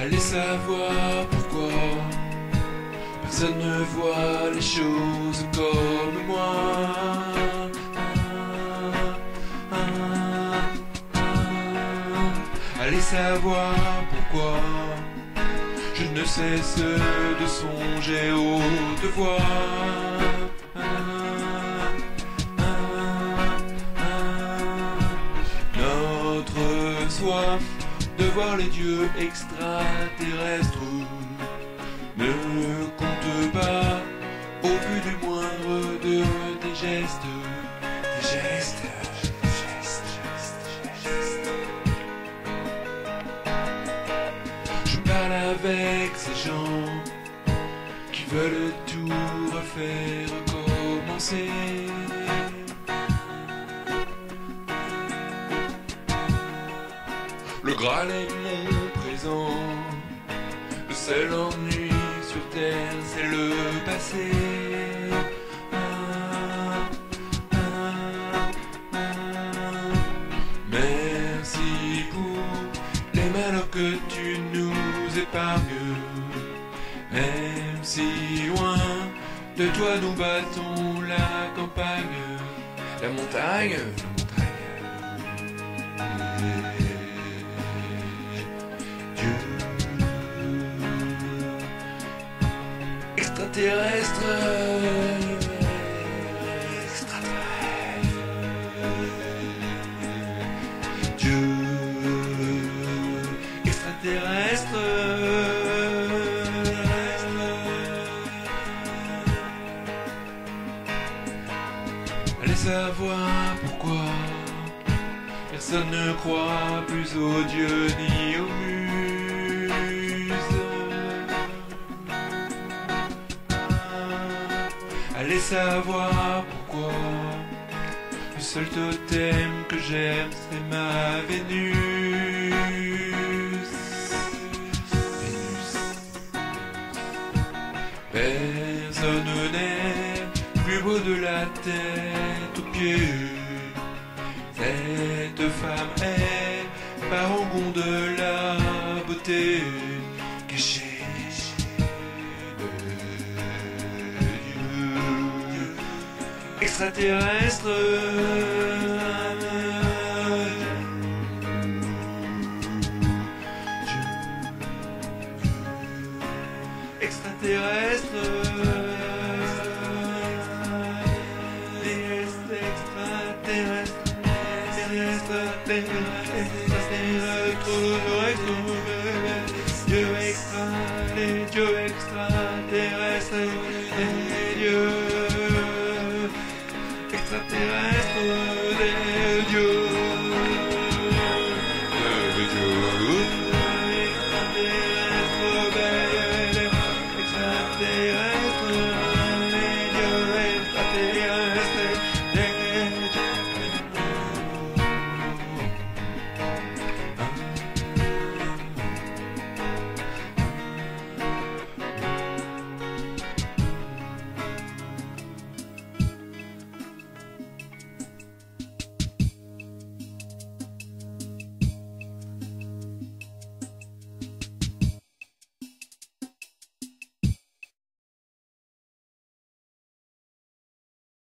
Allez savoir pourquoi personne ne voit les choses comme moi. Allez savoir pourquoi je ne cesse de songer haute voix. Notre soif de voir les dieux extraterrestres ne compte pas au vu du moindre de tes gestes. Tes gestes. gestes, gestes, gestes. Je parle avec ces gens qui veulent tout refaire recommencer. Le Graal est mon présent. Le seul ennui sur terre, c'est le passé. Merci pour les malheurs que tu nous épargnes. Même si loin de toi nous battons la campagne, la montagne, extraterrestre Dieu extraterrestre Allez savoir pourquoi Personne ne croit plus aux dieux ni aux muses. Allez savoir pourquoi. Le seul totem que j'aime, c'est ma Vénus. Vénus. Personne n'est plus beau de la tête aux pieds. Cette femme est parangon de la beauté Extraterrestre. Extraterrestre. Extraterrestre. Dieu les dieux, les dieux.